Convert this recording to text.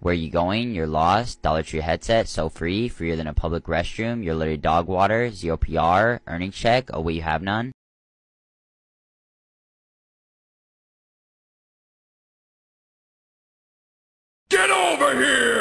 Where you going? You're lost. Dollar Tree headset, so free, freer than a public restroom. You're literally dog water, Zopr. PR, earning check. Oh, wait, you have none. Get over here!